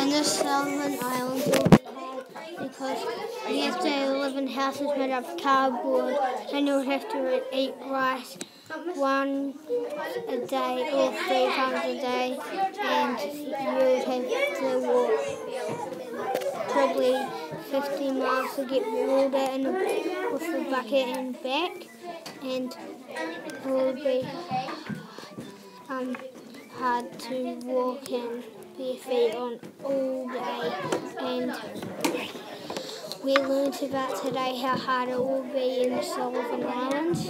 And the Solomon Islands will be hard because you have to live in houses made of cardboard. And you'll have to eat rice one a day or three times a day. And you'll have to walk probably 50 miles to get water in a, with a bucket and back. And it will be um, hard to walk and bare feet on all day and we learnt about today how hard it will be in the Solomon Islands.